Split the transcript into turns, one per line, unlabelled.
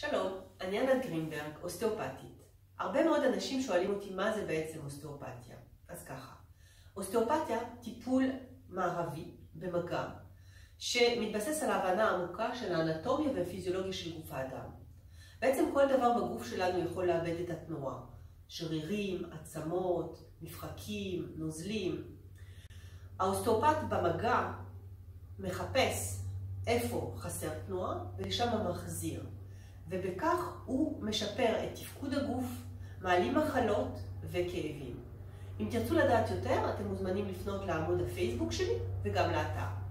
שלום, אני ענת גרינברג, אוסטאופתית. הרבה מאוד אנשים שואלים אותי מה זה בעצם אוסטאופתיה. אז ככה, אוסטאופתיה, טיפול מערבי במגע, שמתבסס על ההבנה העמוקה של האנטומיה והפיזיולוגיה של גוף האדם. בעצם כל דבר בגוף שלנו יכול לאבד את התנועה. שרירים, עצמות, מפחקים, נוזלים. האוסטאופת במגע מחפש איפה חסר תנועה ולשם מחזיר. ובכך הוא משפר את תפקוד הגוף, מעלים מחלות וכאבים. אם תרצו לדעת יותר, אתם מוזמנים לפנות לעמוד הפייסבוק שלי וגם לאתר.